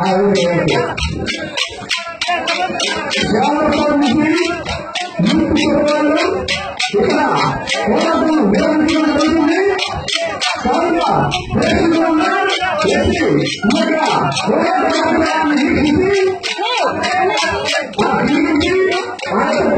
哎呀！小红军，不怕冷，参加红军不怕难，前进，不怕困难，前进，参加红军不怕难。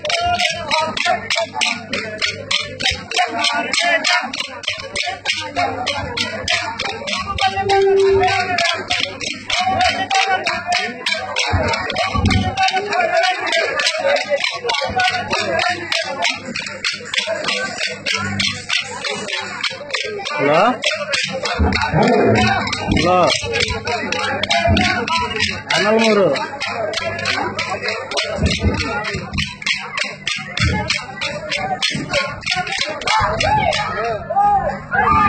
hello hello Thank you.